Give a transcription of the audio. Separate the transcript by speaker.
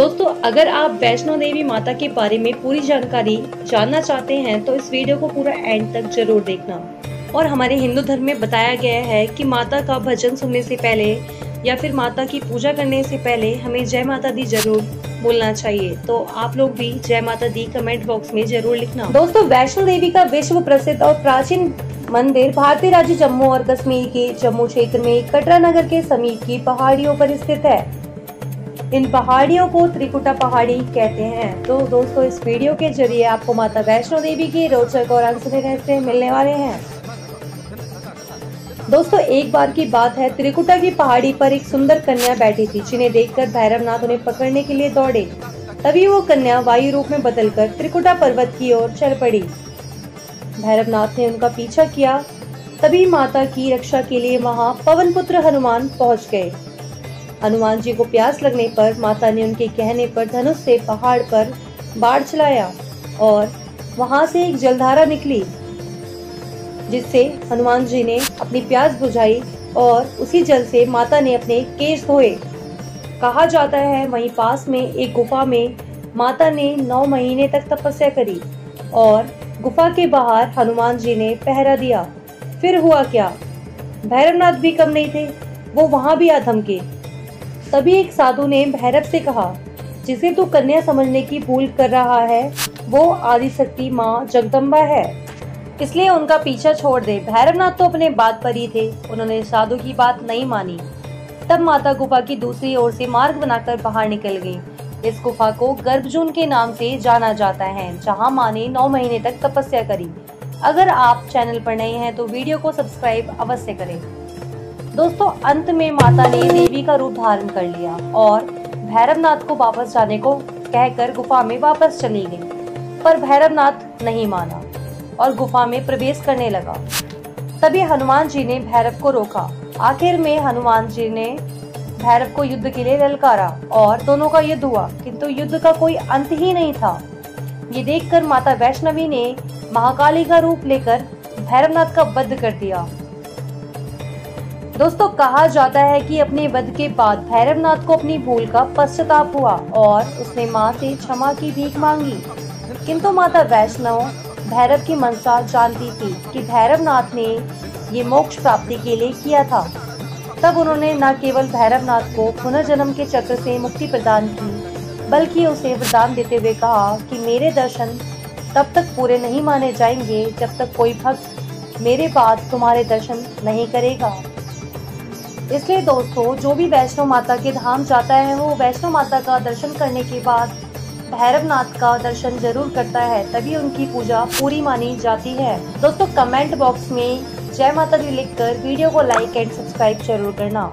Speaker 1: दोस्तों, अगर आप वैष्णो देवी माता के बारे में पूरी जानकारी जानना चाहते हैं तो इस वीडियो को पूरा एंड तक ज़रूर देखना। और हमारे हिंदू धर्म में बताया गया है कि माता का भजन सुनने से पहले या फिर माता की पूजा करने से पहले हमें जय माता दी ज़रूर बोलना चाहिए। तो आप लोग भी जय माता दी कमेंट बॉक्स में ज़रूर लिखना। दोस्तों, वैष्णो देवी का विश्व प्रसिद्ध और प्राचीन मंदिर भारतीय राज्य जम्मू और कश्मीर के जम्मू क्षेत्र में कटरा नगर के समीप की पहाड़ियों पर स्थित है। इन पहाड़ियों को त्रिकुटा पहाड़ी कहते हैं। तो दोस्तों, इस वीडियो के ज़रिए आपको माता वैष्णो देवी के रोचक और अनसुने रहस्य मिलने वाले हैं। दोस्तों, एक बार की बात है, त्रिकुटा की पहाड़ी पर एक सुंदर कन्या बैठी थी, जिन्हें देखकर भैरवनाथ उन्हें पकड़ने के लिए दौड़े। तभी वो कन्या वायु रूप में बदलकर त्रिकुटा पर्वत की ओर चल पड़ी। भैरवनाथ ने उनका पीछा किया। तभी माता की रक्षा के लिए वहाँ पवन पुत्र हनुमान पहुँच गए। हनुमान जी को प्यास लगने पर माता ने उनके कहने पर धनुष से पहाड़ पर बाढ़ चलाया और वहाँ से एक जलधारा निकली, जिससे हनुमान जी ने अपनी प्यास बुझाई और उसी जल से माता ने अपने केश धोए। कहा जाता है, वहीं पास में एक गुफा में माता ने नौ महीने तक तपस्या करी और गुफा के बाहर हनुमान जी ने पहरा दिया। फिर हुआ क्या? भैरवनाथ भी कम नहीं थे, वो वहाँ भी आधमके। तभी एक साधु ने भैरव से कहा, जिसे तू कन्या समझने की भूल कर रहा है, वो आदिशक्ति माँ जगदम्बा है। इसलिए उनका पीछा छोड़ दे। भैरवनाथ तो अपने बात पर ही थे। उन्होंने साधु की बात नहीं मानी। तब माता गुफा की दूसरी ओर से मार्ग बनाकर बाहर निकल गई। इस गुफा को गर्भजून के नाम से जाना जाता है, जहाँ माँ ने नौ महीने तक तपस्या करी। अगर आप चैनल पर नए हैं तो वीडियो को सब्सक्राइब अवश्य करें। दोस्तों, अंत में माता ने देवी का रूप धारण कर लिया और भैरवनाथ को वापस जाने को कहकर गुफा में वापस चली गई। पर भैरवनाथ नहीं माना और गुफा में प्रवेश करने लगा। तभी हनुमान जी ने भैरव को रोका। आखिर में हनुमान जी ने भैरव को युद्ध के लिए ललकारा और दोनों का युद्ध हुआ, किंतु युद्ध का कोई अंत ही नहीं था। ये देखकर माता वैष्णवी ने महाकाली का रूप लेकर भैरवनाथ का वध कर दिया। दोस्तों, कहा जाता है कि अपने वध के बाद भैरवनाथ को अपनी भूल का पश्चाताप हुआ और उसने माँ से क्षमा की भीख मांगी। किंतु माता वैष्णव भैरव की मनसा जानती थी कि भैरवनाथ ने ये मोक्ष प्राप्ति के लिए किया था। तब उन्होंने न केवल भैरवनाथ को पुनर्जन्म के चक्र से मुक्ति प्रदान की, बल्कि उसे वरदान देते हुए कहा कि मेरे दर्शन तब तक पूरे नहीं माने जाएँगे जब तक कोई भक्त मेरे बाद तुम्हारे दर्शन नहीं करेगा। इसलिए दोस्तों, जो भी वैष्णो माता के धाम जाता है, वो वैष्णो माता का दर्शन करने के बाद भैरवनाथ का दर्शन ज़रूर करता है, तभी उनकी पूजा पूरी मानी जाती है। दोस्तों कमेंट बॉक्स में जय माता दी लिखकर वीडियो को लाइक एंड सब्सक्राइब ज़रूर करना।